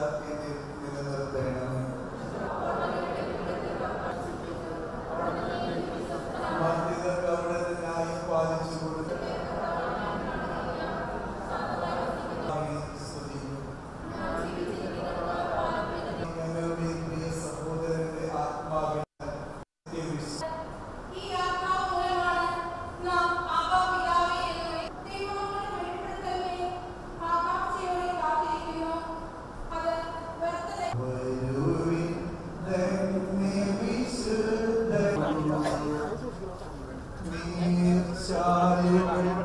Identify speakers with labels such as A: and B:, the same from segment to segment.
A: Amém. Hallelujah.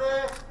A: Amen.